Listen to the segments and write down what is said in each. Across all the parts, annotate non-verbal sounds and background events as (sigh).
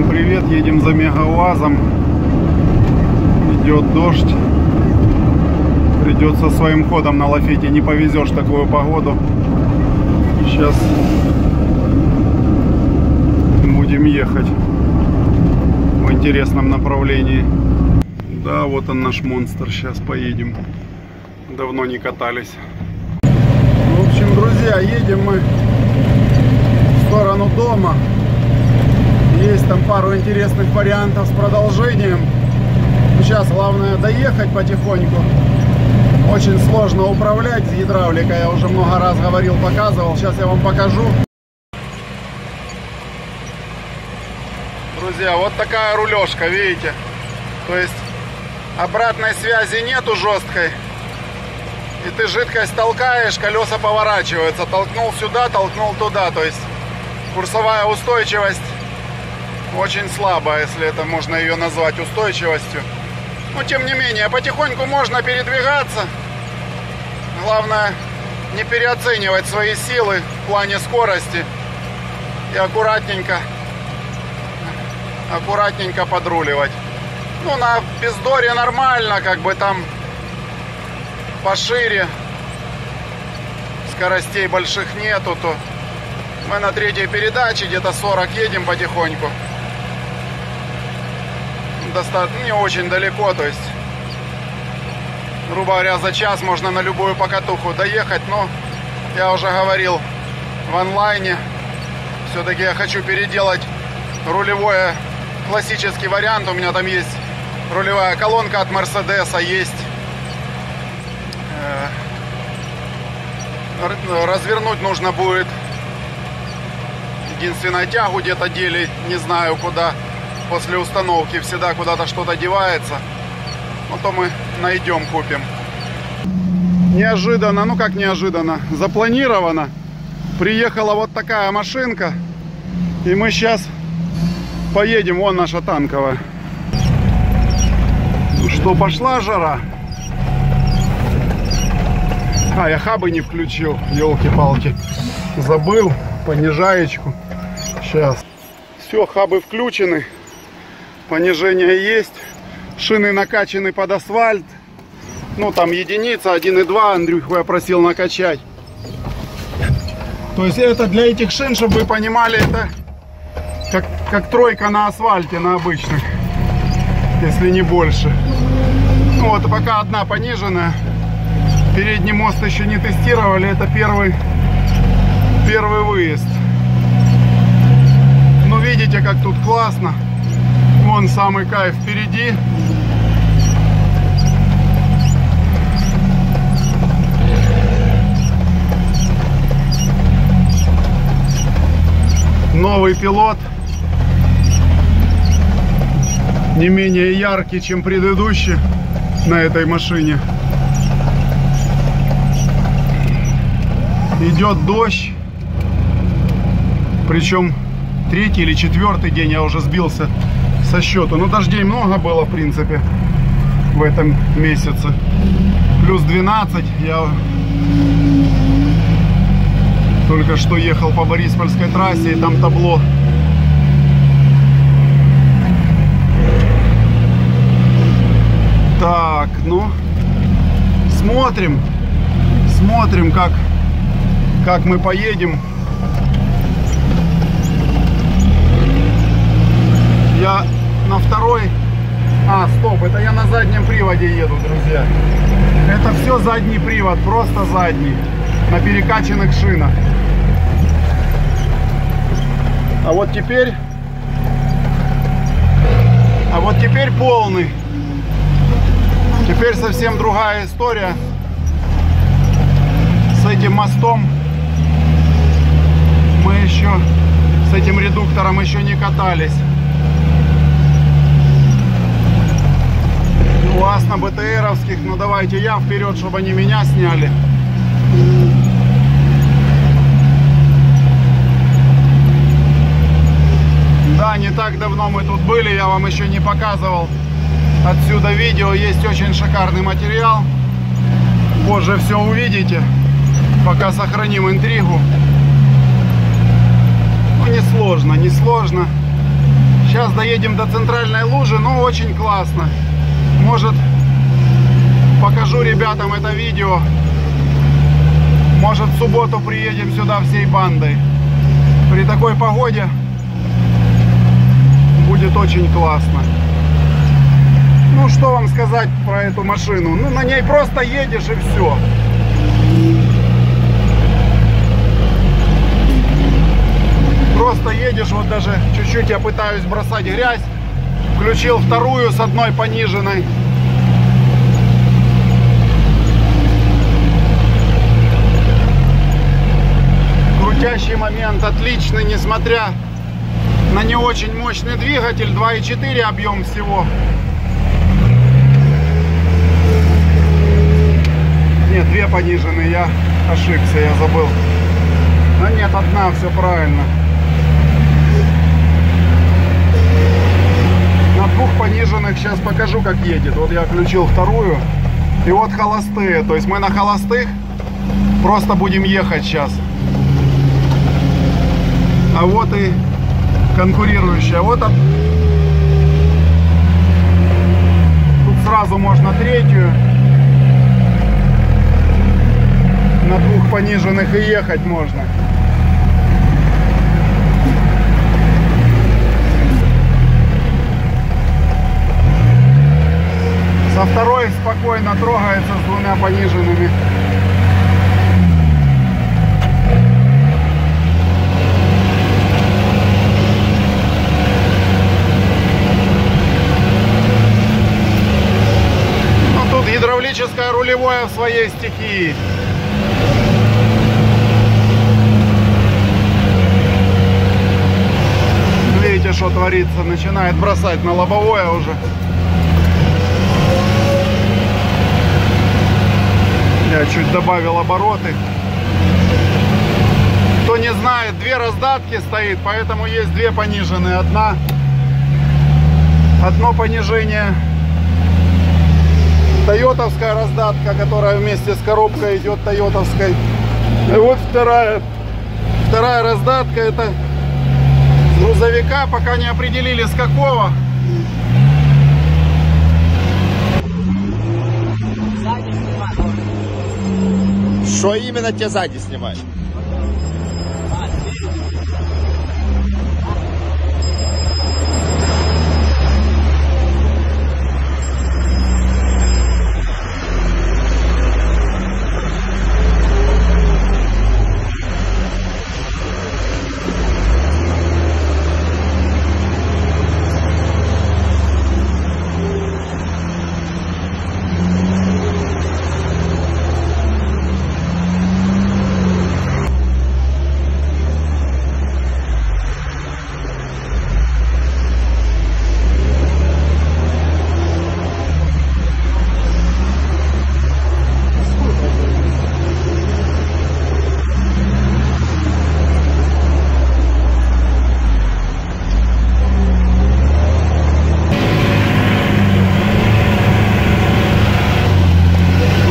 Всем привет, едем за мега-уазом. Идет дождь. Придется своим ходом на лафете, не повезешь такую погоду. Сейчас будем ехать в интересном направлении. Да, вот он наш монстр, сейчас поедем. Давно не катались. В общем, друзья, едем мы в сторону дома. Есть там пару интересных вариантов с продолжением. Сейчас главное доехать потихоньку. Очень сложно управлять гидравликой. Я уже много раз говорил, показывал. Сейчас я вам покажу. Друзья, вот такая рулежка, видите? То есть обратной связи нету жесткой. И ты жидкость толкаешь, колеса поворачиваются. Толкнул сюда, толкнул туда. То есть курсовая устойчивость очень слабая, если это можно ее назвать устойчивостью. Но тем не менее, потихоньку можно передвигаться. Главное не переоценивать свои силы в плане скорости. И аккуратненько, аккуратненько подруливать. Ну, на бездоре нормально, как бы там пошире. Скоростей больших нету, то мы на третьей передаче где-то 40 едем потихоньку достаточно не очень далеко, то есть, грубо говоря, за час можно на любую покатуху доехать, но я уже говорил в онлайне, все-таки я хочу переделать рулевое классический вариант, у меня там есть рулевая колонка от Мерседеса, есть э, развернуть нужно будет единственное тягу где-то делить, не знаю куда после установки всегда куда-то что-то девается. Ну, то мы найдем, купим. Неожиданно, ну как неожиданно, запланировано. Приехала вот такая машинка. И мы сейчас поедем, вон наша танковая. Что, пошла жара? А, я хабы не включил, елки-палки. Забыл, понижаечку. Сейчас. Все, хабы включены понижение есть. Шины накачаны под асфальт. Ну, там единица, 1,2 Андрюху я просил накачать. То есть это для этих шин, чтобы вы понимали, это как, как тройка на асфальте, на обычных. Если не больше. Ну вот, пока одна пониженная. Передний мост еще не тестировали. Это первый, первый выезд. Ну, видите, как тут классно. Вон самый кайф впереди. Новый пилот. Не менее яркий, чем предыдущий на этой машине. Идет дождь. Причем третий или четвертый день я уже сбился со счету. Но дождей много было, в принципе, в этом месяце. Плюс 12. Я только что ехал по Бориспольской трассе, и там табло. Так, ну, смотрим, смотрим, как, как мы поедем. Я на второй... А, стоп, это я на заднем приводе еду, друзья. Это все задний привод, просто задний. На перекачанных шинах. А вот теперь... А вот теперь полный. Теперь совсем другая история. С этим мостом мы еще... С этим редуктором еще не катались. Классно БТРовских. Ну давайте я вперед, чтобы они меня сняли. Да, не так давно мы тут были, я вам еще не показывал отсюда видео. Есть очень шикарный материал. Позже все увидите. Пока сохраним интригу. Ну, не сложно. Сейчас доедем до центральной лужи, ну очень классно. Может, покажу ребятам это видео. Может, в субботу приедем сюда всей бандой. При такой погоде будет очень классно. Ну, что вам сказать про эту машину? Ну, на ней просто едешь и все. Просто едешь, вот даже чуть-чуть я пытаюсь бросать грязь. Включил вторую с одной пониженной. Крутящий момент отличный, несмотря на не очень мощный двигатель. 2,4 объем всего. Нет, две пониженные, я ошибся, я забыл. Но нет, одна, все правильно. На двух пониженных сейчас покажу, как едет. Вот я включил вторую. И вот холостые. То есть мы на холостых просто будем ехать сейчас. А вот и конкурирующая. Вот от... Тут сразу можно третью. На двух пониженных и ехать можно. Второй спокойно трогается с двумя пониженными. Ну, тут гидравлическое рулевое в своей стихии. Видите, что творится? Начинает бросать на лобовое уже. Я чуть добавил обороты. Кто не знает, две раздатки стоит, поэтому есть две пониженные. Одна, одно понижение Тойотовская раздатка, которая вместе с коробкой идет Тойотовской. И вот вторая, вторая раздатка, это грузовика, пока не определили с какого. Что именно тебе сзади снимать?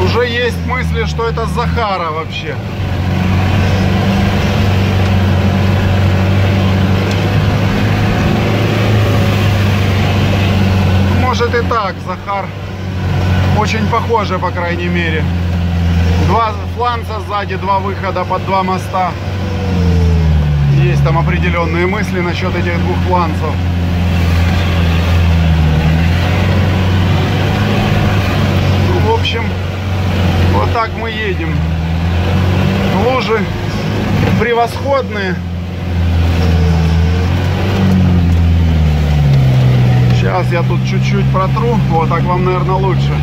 Уже есть мысли, что Захара вообще. Может и так, Захар. Очень похоже, по крайней мере. Два фланца сзади, два выхода под два моста. Есть там определенные мысли насчет этих двух фланцев. В общем, вот так мы едем. Лужи превосходные. Сейчас я тут чуть-чуть протру. Вот так вам, наверное, лучше.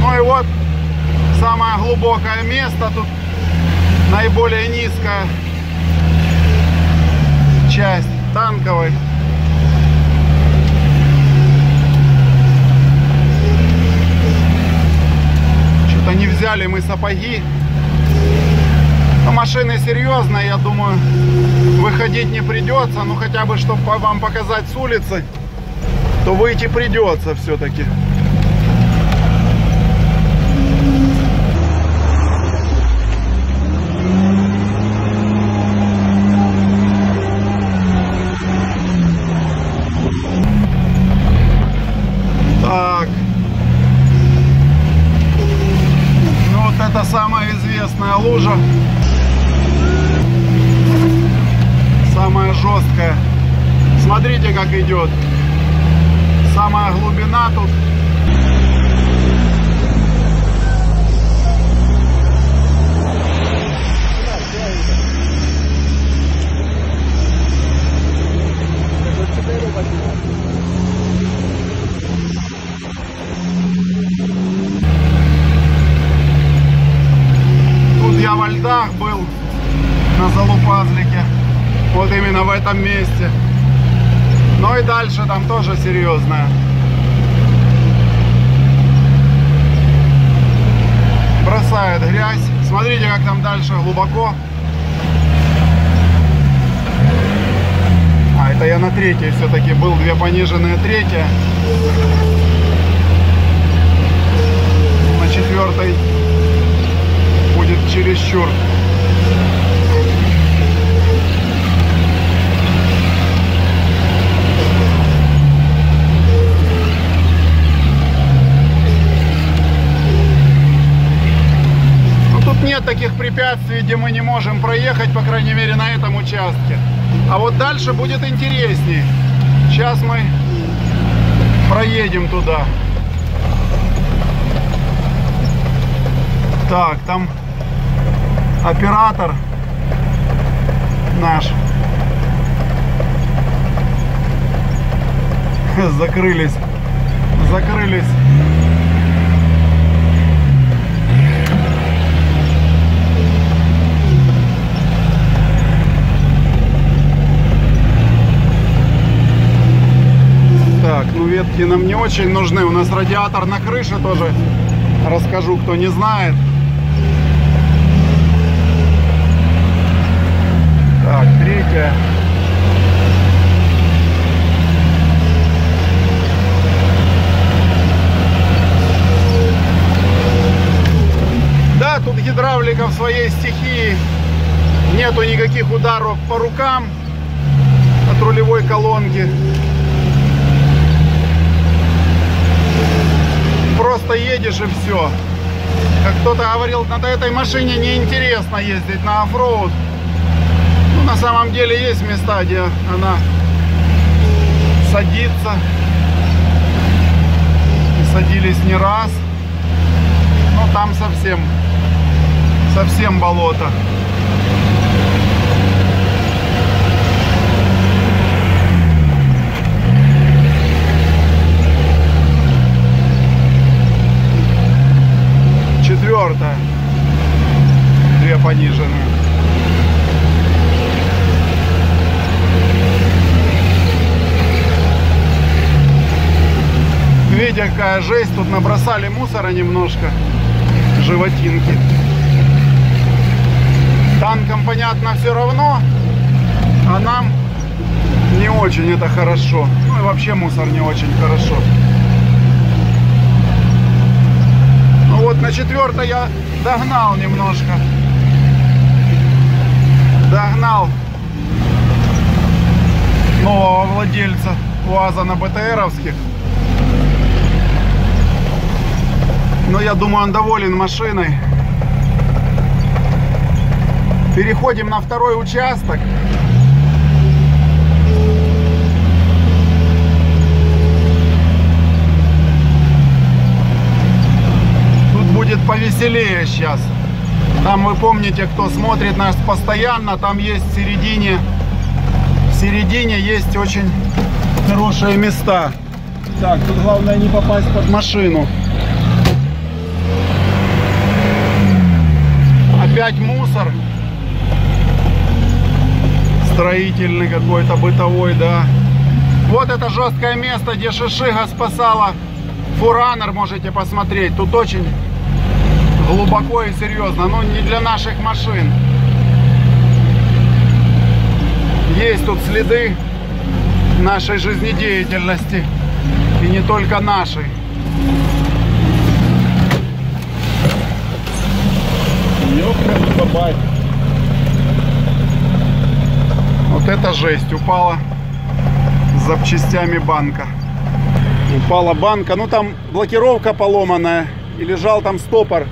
Ну и вот самое глубокое место. Тут наиболее низкая часть танковой. Что-то не взяли мы сапоги. Но машины серьезные, я думаю, выходить не придется. Ну, хотя бы, чтобы вам показать с улицы, то выйти придется все-таки. Так. Ну, вот это самая известная лужа. Смотрите, как идет. Самая глубина тут. Тут я во льдах был на Залупазлике. Вот именно в этом месте. Ну и дальше там тоже серьезная. Бросает грязь. Смотрите, как там дальше глубоко. А, это я на третьей все-таки был. Две пониженные третья. На четвертой будет чересчур. Таких препятствий, где мы не можем проехать, по крайней мере, на этом участке. А вот дальше будет интересней. Сейчас мы проедем туда. Так, там оператор наш. (laughs) Закрылись. Закрылись. Так, ну ветки нам не очень нужны. У нас радиатор на крыше тоже. Расскажу, кто не знает. Так, третья. Да, тут гидравлика в своей стихии. Нету никаких ударов по рукам от рулевой колонки. Просто едешь и все. Как кто-то говорил, на этой машине неинтересно ездить на оффроуд. Ну, на самом деле есть места, где она садится. И садились не раз. Но там совсем, совсем болото. Четвертая. Две пониженные. Какая жесть. Тут набросали мусора немножко. Животинки. Танкам, понятно, все равно. А нам не очень это хорошо. Ну и вообще мусор не очень хорошо. Ну вот на четвертой я догнал немножко. Догнал нового владельца УАЗа на БТРовских. Но я думаю, он доволен машиной. Переходим на второй участок. Тут будет повеселее сейчас. Там вы помните, кто смотрит нас постоянно, там есть в середине, в середине есть очень хорошие места. Так, тут главное не попасть под машину. Опять мусор. Строительный какой-то, бытовой, да. Вот это жесткое место, где Шишига спасала Фуранер, можете посмотреть. Тут очень глубоко и серьезно, но не для наших машин. Есть тут следы нашей жизнедеятельности. И не только нашей. Вот это жесть. Упала с запчастями банка. Упала банка. Ну там блокировка поломанная. И лежал там стопор.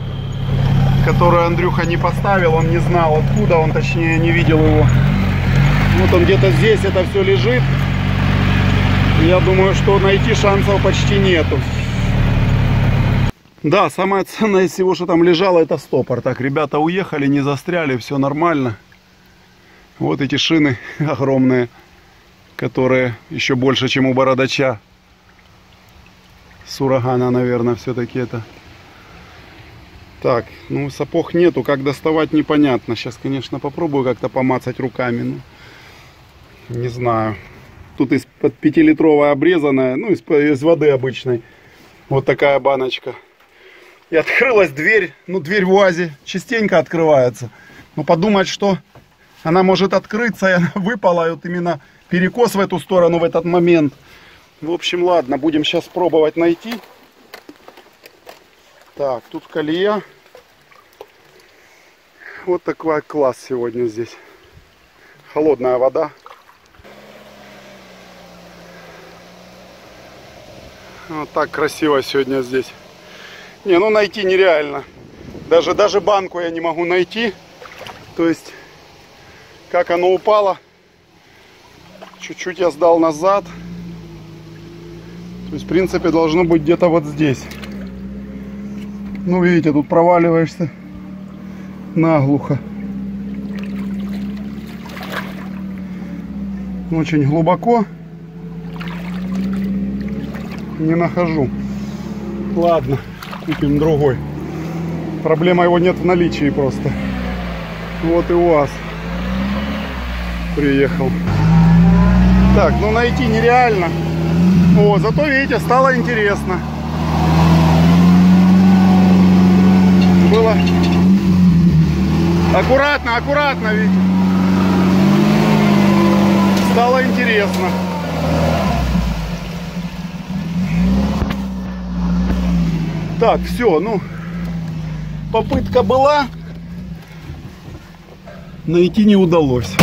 которую Андрюха не поставил, он не знал откуда, он точнее не видел его. Вот он где-то здесь это все лежит. Я думаю, что найти шансов почти нету. Да, самое ценное из всего, что там лежало, это стопор. Так, ребята уехали, не застряли, все нормально. Вот эти шины (laughs) огромные, которые еще больше, чем у бородача. С урагана, наверное, все-таки это. Так, ну сапог нету, как доставать непонятно. Сейчас, конечно, попробую как-то помацать руками. Ну, не знаю. Тут из-под пятилитровая обрезанная, ну из, из воды обычной. Вот такая баночка. И открылась дверь, ну дверь в УАЗе частенько открывается. Но подумать, что она может открыться, (laughs) и она выпала, и вот именно перекос в эту сторону в этот момент. В общем, ладно, будем сейчас пробовать найти. Так, тут колея. Вот такой класс сегодня здесь. Холодная вода. Вот так красиво сегодня здесь. Не, ну найти нереально. Даже, даже банку я не могу найти. То есть, как оно упало. Чуть-чуть я сдал назад. То есть, в принципе, должно быть где-то вот здесь. Ну, видите, тут проваливаешься наглухо. Очень глубоко. Не нахожу. Ладно, купим другой. Проблема его нет в наличии просто. Вот и у вас приехал. Так, ну найти нереально. О, зато, видите, стало интересно. Было Аккуратно, аккуратно, ведь. Стало интересно. Так, все, ну, попытка была, найти не удалось.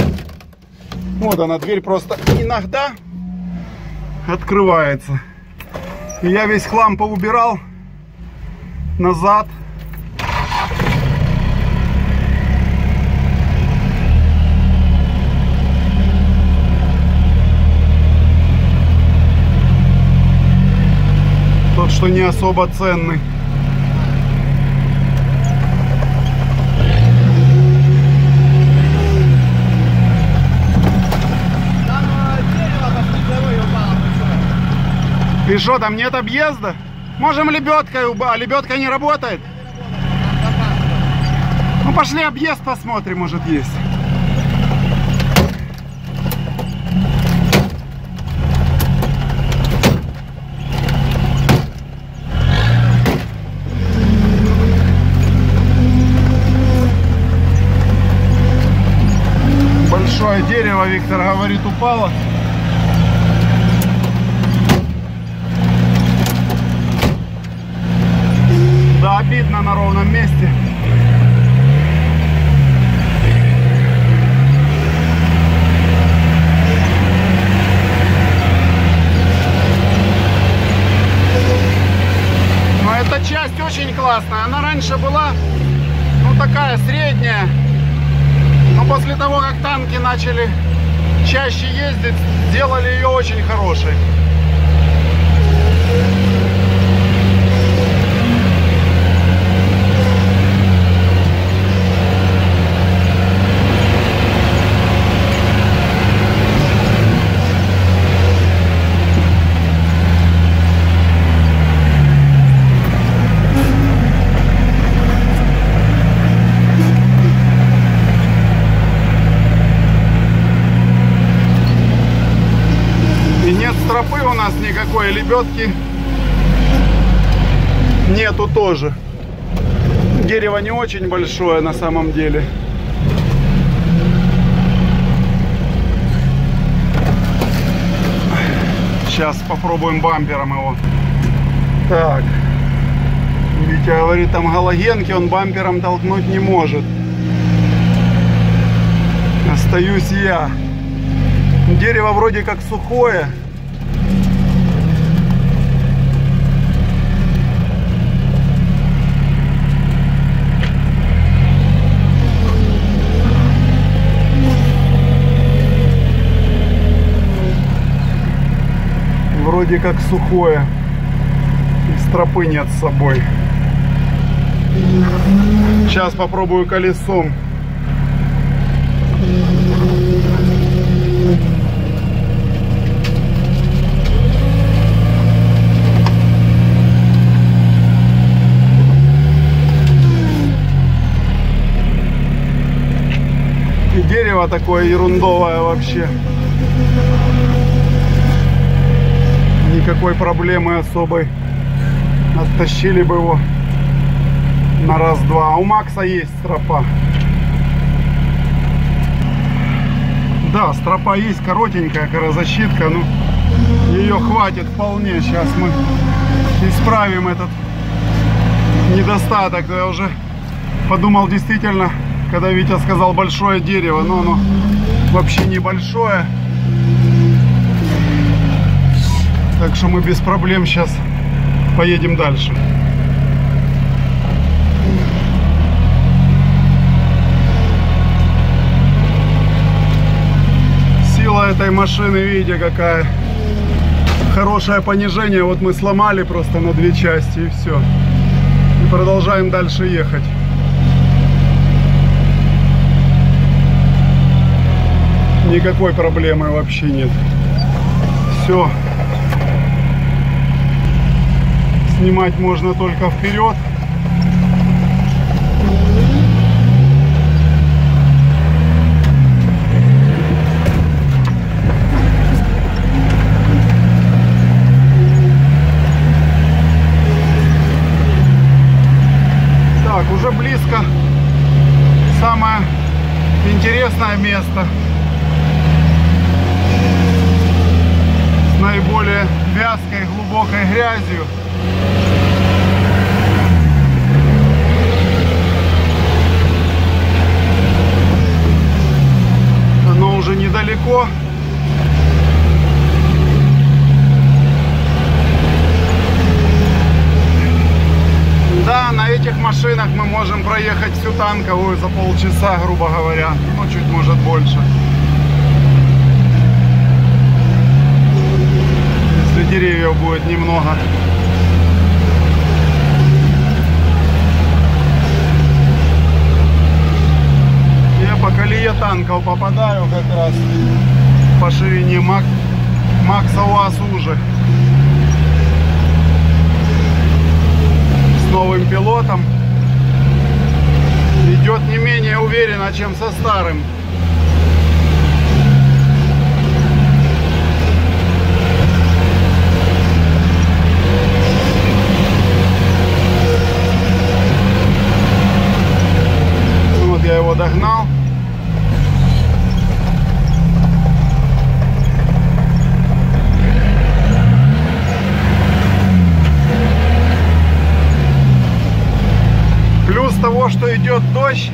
Вот она, дверь просто иногда открывается. Я весь хлам поубирал назад. Что не особо ценный. И что, там нет объезда? Можем лебедкой, а лебедка не работает? Ну пошли объезд посмотрим, может есть. Большое дерево, Виктор говорит, упало. Да, обидно на ровном месте. Но эта часть очень классная. Она раньше была, ну, такая средняя. Но после того, как танки начали чаще ездить, сделали ее очень хорошей. И нет стропы у нас никакой, лебедки нету тоже. Дерево не очень большое на самом деле. Сейчас попробуем бампером его. Так. Витя говорит, там галогенки он бампером толкнуть не может. Остаюсь я. Дерево вроде как сухое. Вроде как сухое. И стропы нет с собой. Сейчас попробую колесом. И дерево такое ерундовое вообще. Никакой проблемы особой. Оттащили бы его на раз-два. А у Макса есть стропа. Да, стропа есть коротенькая, карозащитка, но ее хватит вполне. Сейчас мы исправим этот недостаток. Я уже подумал действительно, когда Витя сказал большое дерево, но оно вообще небольшое. Так что мы без проблем сейчас поедем дальше. Сила этой машины, видите, какая. Хорошее понижение. Вот мы сломали просто на две части и все. И продолжаем дальше ехать. Никакой проблемы вообще нет. Все. Снимать можно только вперед. Так, уже близко самое интересное место. С наиболее вязкой, глубокой грязью. Оно уже недалеко. Да, на машинах мы можем проехать всю танковую за полчаса, грубо говоря. Ну, чуть может больше. Если деревьев будет немного. Я по колее танков попадаю как раз по ширине Мак... Макса УАЗ уже. Новым пилотом. Идет не менее уверенно, чем со старым. Ну Вот я его догнал. Плюс того, что идет дождь,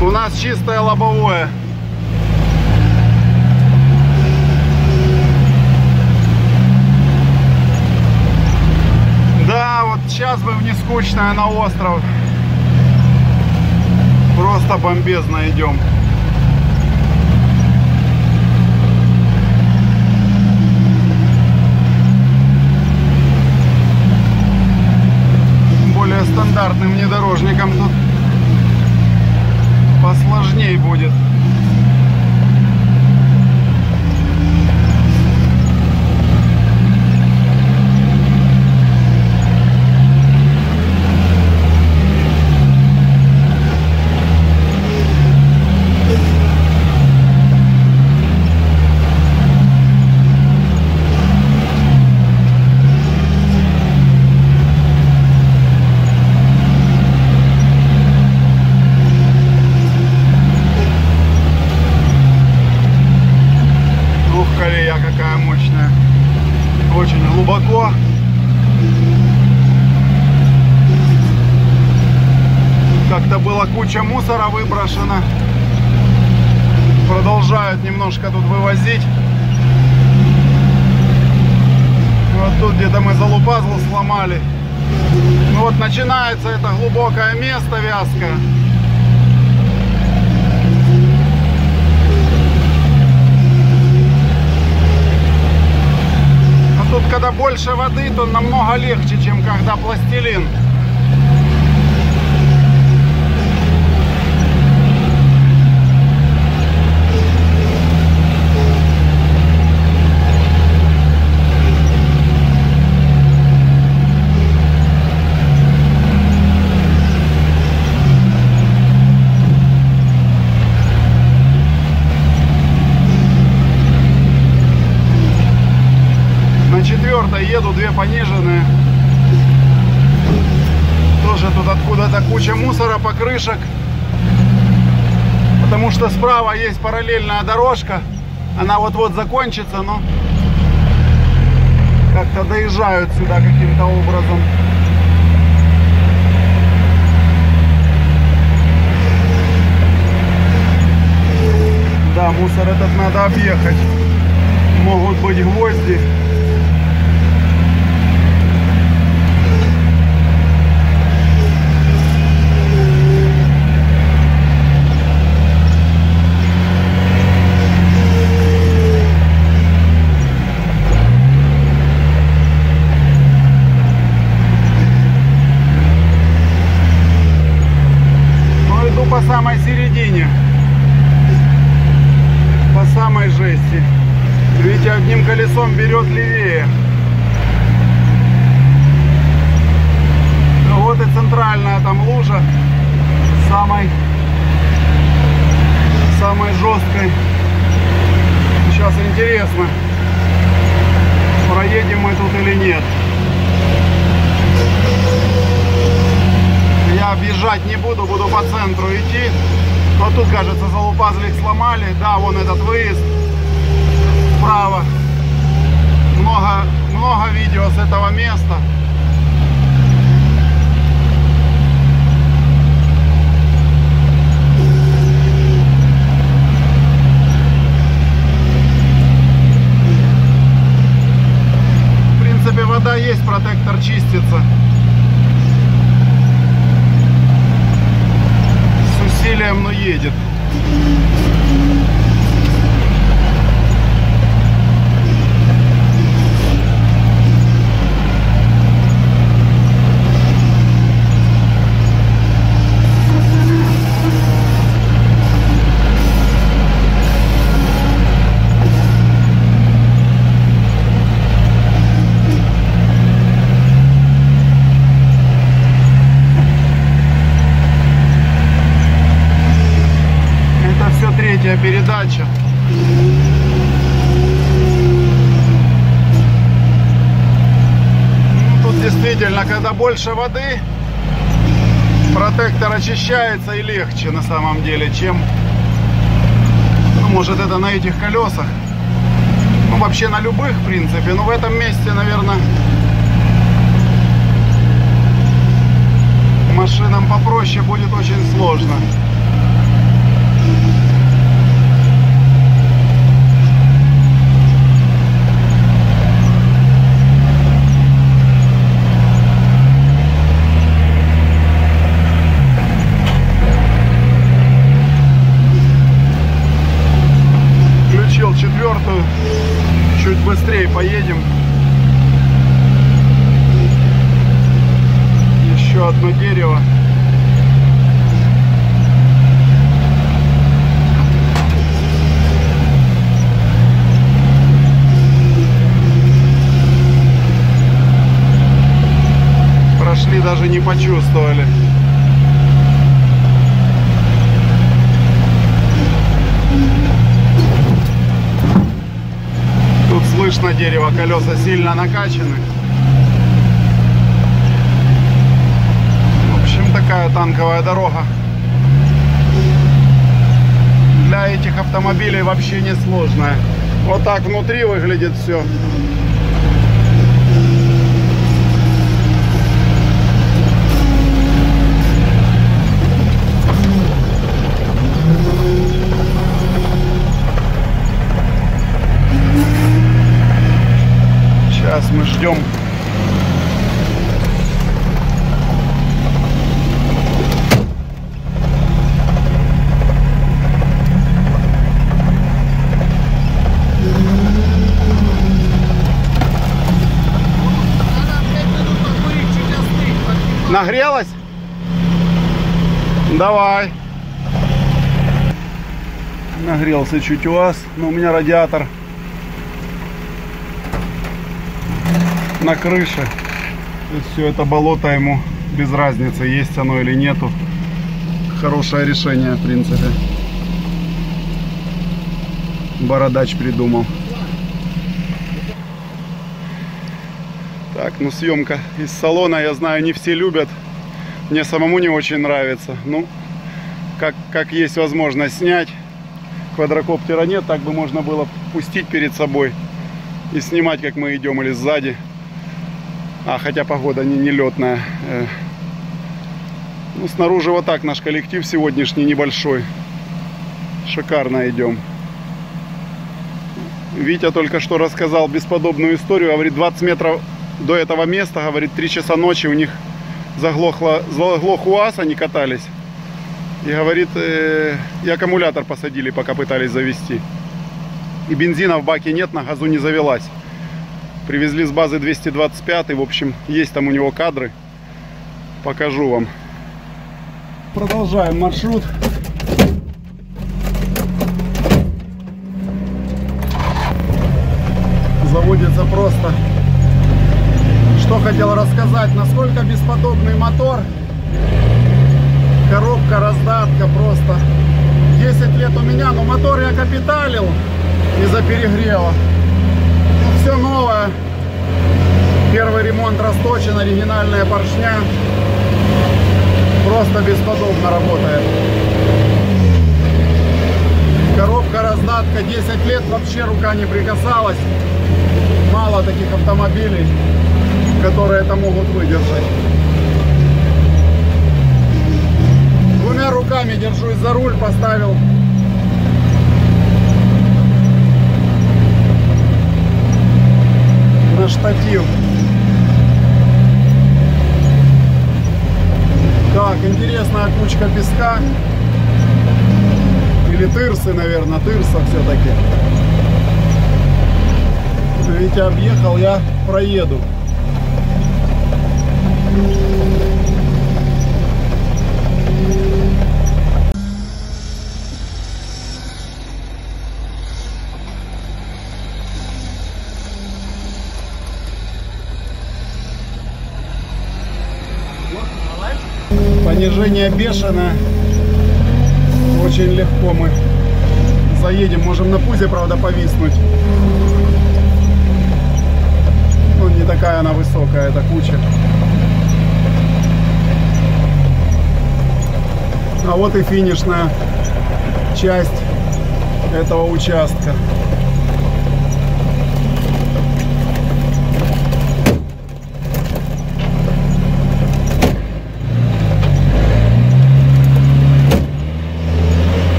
у нас чистое лобовое. Да, вот сейчас бы в нескучное на остров. Просто бомбезно идем. более стандартным внедорожником тут посложней будет. Ух, колея какая мощная. Очень глубоко. Как-то была куча мусора выброшена. Продолжают немножко тут вывозить. Вот тут где-то мы залупазл сломали. Ну вот начинается это глубокое место вязкое. А тут когда больше воды, то намного легче, чем когда пластилин. На четвертой еду, две пониженные. Тоже тут откуда-то куча мусора, покрышек. Потому что справа есть параллельная дорожка. Она вот-вот закончится, но как-то доезжают сюда каким-то образом. Да, мусор этот надо объехать. Могут быть гвозди. Ну, иду по самой середине. По самой жести. Видите, одним колесом берет левее. Ну, вот и центральная там лужа. Самой, самой жесткой. Сейчас интересно, проедем мы тут или нет. Я объезжать не буду, буду идти. Вот тут, кажется, залупазлик сломали. Да, вон этот выезд справа. Много, много видео с этого места. В принципе, вода есть, протектор чистится. С усилием, но едет. Это все третья передача. Ну, Тут действительно, когда больше воды, протектор очищается и легче на самом деле, чем, ну, может, это на этих колесах. Ну, вообще на любых, в принципе. Но в этом месте, наверное, машинам попроще будет очень сложно. Включил четвертую. Чуть быстрее поедем. Еще одно дерево. Прошли, даже не почувствовали. Слышно дерево, колеса сильно накачаны. В общем, такая танковая дорога. Для этих автомобилей вообще не сложная. Вот так внутри выглядит все. мы ждем Нагрелась? Давай. Нагрелся чуть у вас, но у меня радиатор на крыше. Все это болото ему без разницы, есть оно или нету. Хорошее решение, в принципе. Бородач придумал. Так, ну съемка из салона, я знаю, не все любят. Мне самому не очень нравится. Ну, как, как есть возможность снять. Квадрокоптера нет, так бы можно было пустить перед собой и снимать, как мы идем, или сзади. А, хотя погода не, не летная. Э, ну, снаружи вот так наш коллектив сегодняшний небольшой. Шикарно идем. Витя только что рассказал бесподобную историю. Говорит, 20 метров до этого места, говорит, 3 часа ночи у них заглохло, заглох УАЗ, они катались. И говорит, э, и аккумулятор посадили, пока пытались завести. И бензина в баке нет, на газу не завелась. Привезли с базы 225, в общем, есть там у него кадры. Покажу вам. Продолжаем маршрут. Заводится просто. Что хотел рассказать, насколько бесподобный мотор. Коробка, раздатка просто. 10 лет у меня, но мотор я капиталил из-за перегрева. Все новое. Первый ремонт расточен, оригинальная поршня. Просто бесподобно работает. Коробка, раздатка, 10 лет вообще рука не прикасалась. Мало таких автомобилей, которые это могут выдержать. Двумя руками держусь за руль, поставил на штатив. Так, интересная кучка песка. Или тырсы, наверное, тырса все-таки. Видите, объехал, я проеду. Понижение бешеное. Очень легко мы заедем. Можем на пузе, правда, повиснуть. Ну, не такая она высокая, эта куча. А вот и финишная часть этого участка.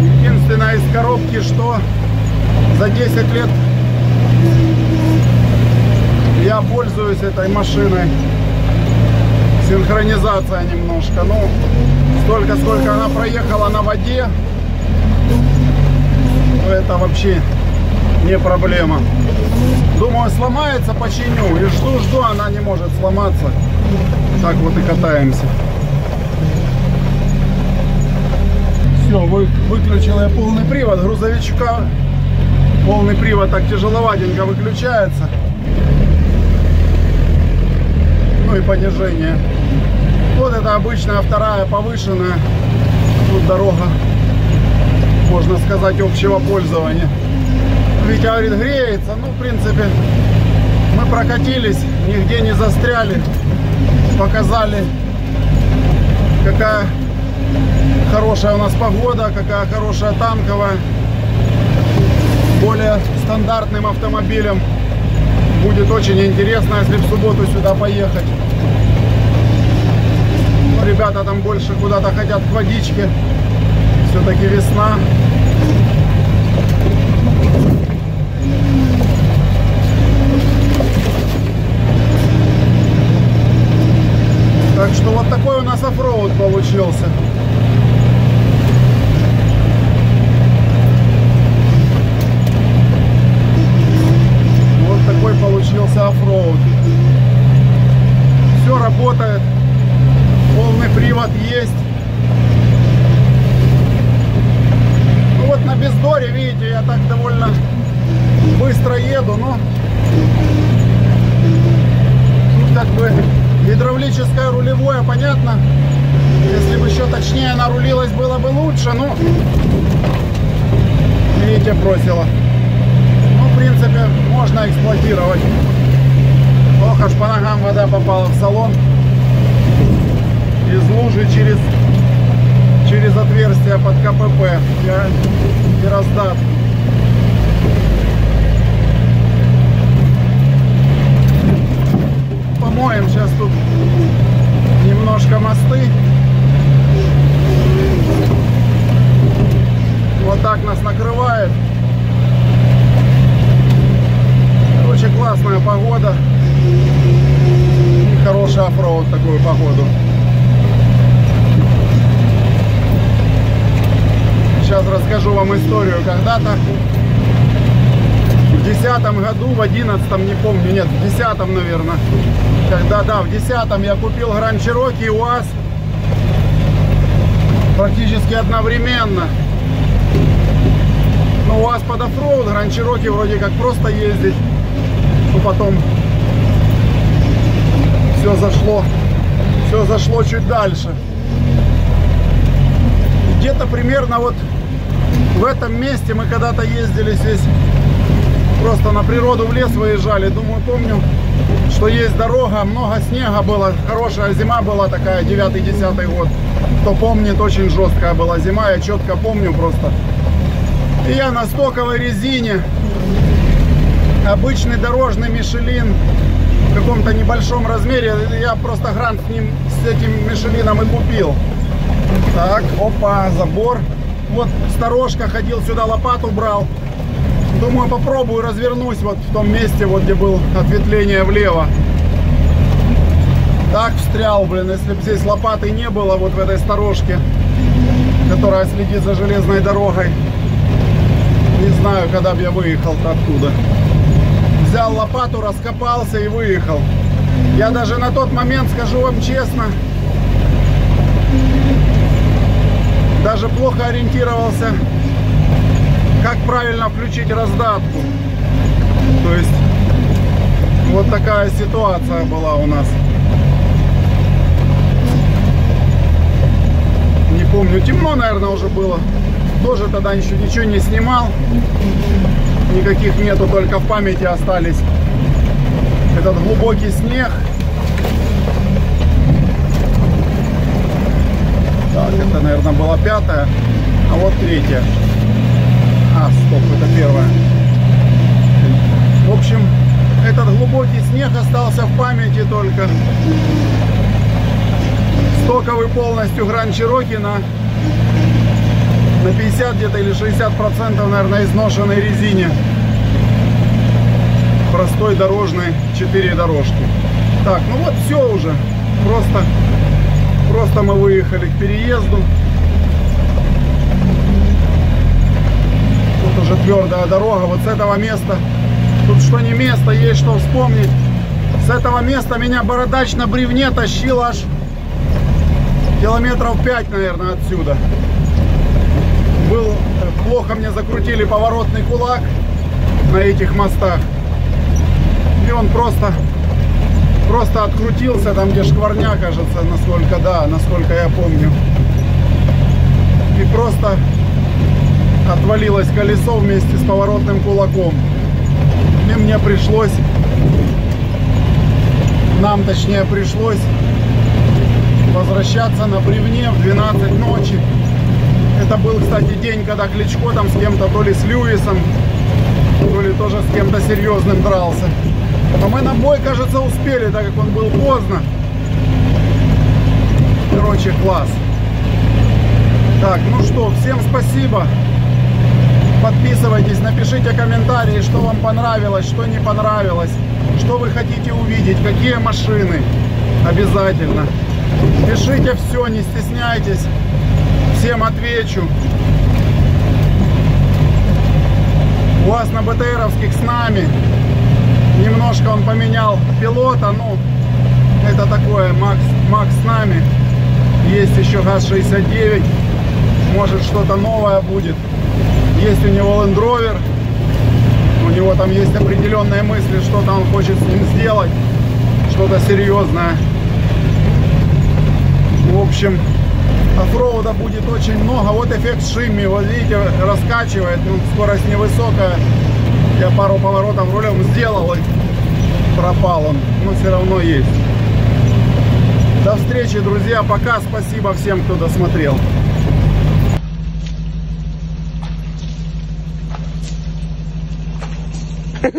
Единственное из коробки, что за 10 лет я пользуюсь этой машиной. Синхронизация немножко. Ну, столько, сколько она проехала на воде, это вообще не проблема. Думаю, сломается, починю. И жду-жду, она не может сломаться. Так вот и катаемся. Все, вы, выключил я полный привод грузовичка. Полный привод так тяжеловатенько выключается. Ну и понижение. Вот это обычная вторая повышенная. Тут дорога, можно сказать, общего пользования. Витя говорит, греется. Ну, в принципе, мы прокатились, нигде не застряли. Показали, какая хорошая у нас погода, какая хорошая танковая. Более стандартным автомобилем будет очень интересно, если в субботу сюда поехать. Но ребята там больше куда-то хотят к водичке. Все-таки весна. Так что вот такой у нас оффроуд получился. Вот такой получился оффроуд. работает. Полный привод есть. Ну вот на бездоре, видите, я так довольно быстро еду, но тут как бы гидравлическое рулевое, понятно. Если бы еще точнее нарулилось, было бы лучше, но видите, бросила. Ну, в принципе, можно эксплуатировать. Ох, аж по ногам вода попала в салон. Из лужи через, через отверстие под КПП и, и раздатку. Помоем сейчас тут немножко мосты. Вот так нас накрывает. Короче, классная погода. И хороший оффроуд такую погоду. Сейчас расскажу вам историю. Когда-то в десятом году, в одиннадцатом, не помню, нет, в десятом, наверное. Когда, да, в десятом я купил Гранд Чироки и УАЗ практически одновременно. Ну, УАЗ под оффроуд, Гранд Чироки вроде как просто ездить. Но потом все зашло, все зашло чуть дальше. Где-то примерно вот в этом месте мы когда-то ездили здесь, просто на природу в лес выезжали. Думаю, помню, что есть дорога, много снега было, хорошая зима была такая, 9-10 год. Кто помнит, очень жесткая была зима, я четко помню просто. И я на стоковой резине, обычный дорожный Мишелин в каком-то небольшом размере, я просто грант с ним, с этим Мишелином и купил. Так, опа, забор. Вот сторожка, ходил сюда, лопату брал. Думаю, попробую развернусь вот в том месте, вот где был ответвление влево. Так встрял, блин, если бы здесь лопаты не было, вот в этой сторожке, которая следит за железной дорогой. Не знаю, когда бы я выехал оттуда. Взял лопату, раскопался и выехал. Я даже на тот момент, скажу вам честно, даже плохо ориентировался, как правильно включить раздатку. То есть, вот такая ситуация была у нас. Не помню, темно, наверное, уже было. Тоже тогда еще ничего не снимал. Никаких нету, только в памяти остались. Этот глубокий снег. Так, это, наверное, была пятая, а вот третья. А, стоп, это первая. В общем, этот глубокий снег остался в памяти только. Стоковый полностью Гранд Чироки на, на 50 где-то или 60 процентов, наверное, изношенной резине. Простой дорожной 4 дорожки. Так, ну вот все уже. Просто Просто мы выехали к переезду. Тут уже твердая дорога. Вот с этого места, тут что не место, есть что вспомнить. С этого места меня бородач на бревне тащил аж километров 5, наверное, отсюда. Был, э, плохо мне закрутили поворотный кулак на этих мостах. И он просто просто открутился там, где шкварня, кажется, насколько, да, насколько я помню. И просто отвалилось колесо вместе с поворотным кулаком. И мне пришлось, нам точнее пришлось возвращаться на бревне в 12 ночи. Это был, кстати, день, когда Кличко там с кем-то, то ли с Льюисом, то ли тоже с кем-то серьезным дрался. Но мы на бой, кажется, успели, так как он был поздно. Короче, класс. Так, ну что, всем спасибо. Подписывайтесь, напишите комментарии, что вам понравилось, что не понравилось, что вы хотите увидеть, какие машины. Обязательно. Пишите все, не стесняйтесь. Всем отвечу. У вас на БТРовских с нами. Немножко он поменял пилота, ну, Это такое, Макс, Макс с нами. Есть еще ГАЗ-69. Может что-то новое будет. Есть у него Land Rover. У него там есть определенные мысли, что-то он хочет с ним сделать. Что-то серьезное. В общем, оффроуда будет очень много. Вот эффект шимми. Вот видите, раскачивает. Ну, скорость невысокая. Я пару поворотов рулем сделал и пропал он. Но все равно есть. До встречи, друзья. Пока. Спасибо всем, кто досмотрел. (laughs)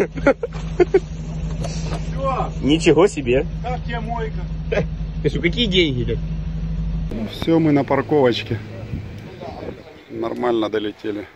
Все, Ничего себе. как тебе мойка? (laughs) Ты что, какие деньги? Все, мы на парковочке. Нормально долетели.